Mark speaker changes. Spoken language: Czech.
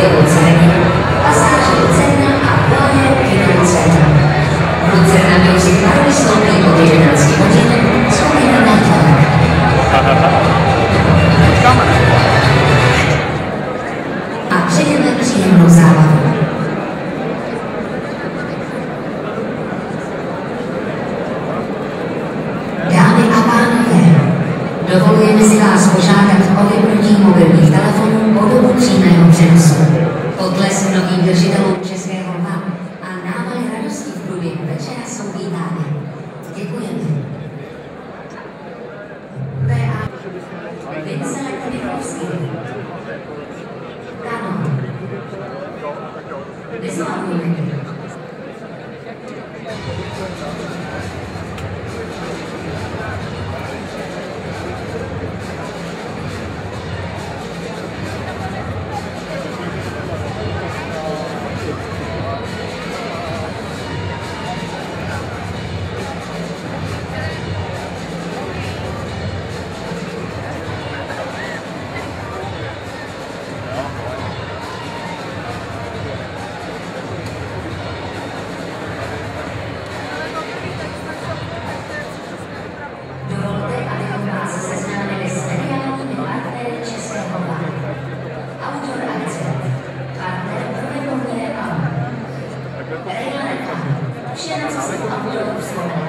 Speaker 1: svoje oceny, pasáže Lucena a Bohe Kina Lucena. Lucena Music Bar vystoupí od 11 hodin, skupina Nightlife. A přejeme příjemnou zábavu. Dámy a pánové, dovolujeme si vás požádat o vypnutí mobilních telefonů po dobu přímé Simpson. Potlesk mnohých držitelů českého lva a návaly radosti v průběhu večera jsou vítány. Děkujeme. P.A. Vincent Michovský. Sheriff's Office.